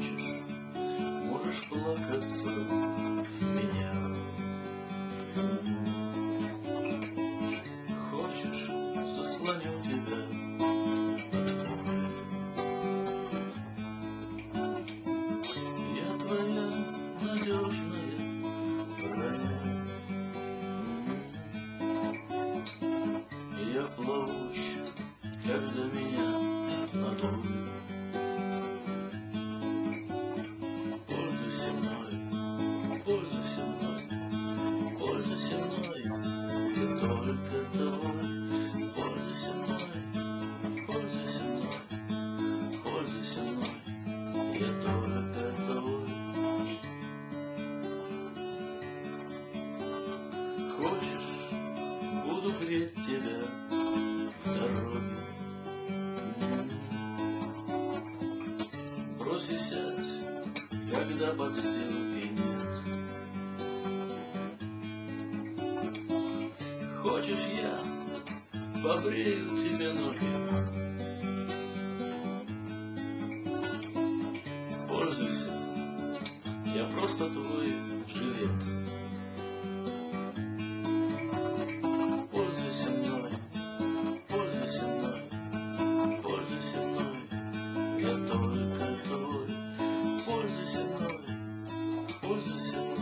хочешь, можешь плакаться меня. Хочешь, заслоню тебя. Я твоя надежная броня. Я плавуч, когда меня только твой. Пользуйся мной, пользуйся мной, пользуйся мной, я только твой. Хочешь, буду греть тебя в дороге. Брось и сядь, когда подстилки нет. Хочешь, я побрею тебе ноги? Пользуйся, я просто твой жилет. Пользуйся мной, пользуйся мной, пользуйся мной, я только твой. Пользуйся мной, пользуйся мной.